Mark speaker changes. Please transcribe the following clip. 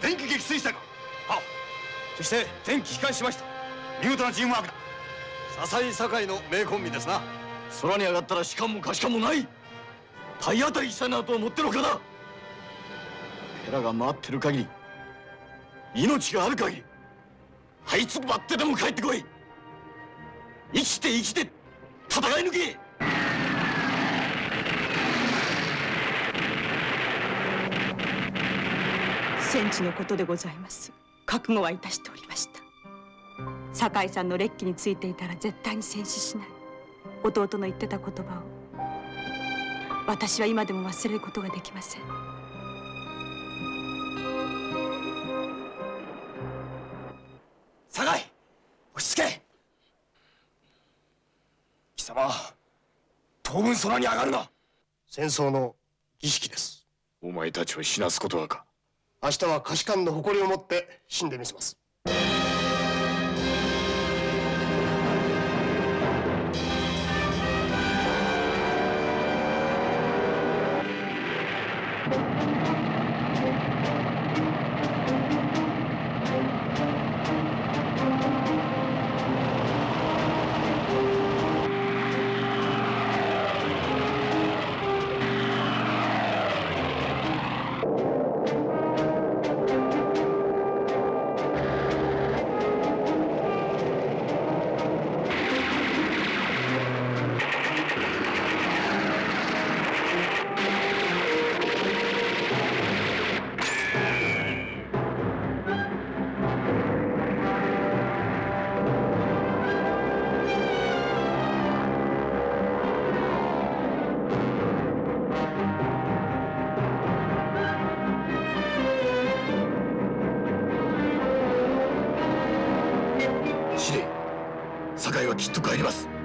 Speaker 1: 全機撃墜したか。はそして全機帰還しました。見事なチームワークだ。
Speaker 2: 笹井堺の名コンビですな。
Speaker 3: 空に上がったら士官も可視かもない。体当たりしたなと思ってるのかな。ヘラが回ってる限り命がある限り這いつばってでも帰ってこい。生きて生きて戦い抜け。
Speaker 4: 戦地のことでございます。覚悟はいたしておりました。酒井さんの烈気についていたら絶対に戦死しない。弟の言ってた言葉を。私は今でも忘れることができません。
Speaker 1: 酒井落ち着け。貴様当分空に上がるな。
Speaker 2: 戦争の儀式です。
Speaker 3: お前たちを死なすことはか
Speaker 2: 明日は下士官の誇りを持って死んでみせます。
Speaker 3: 界はきっと帰ります。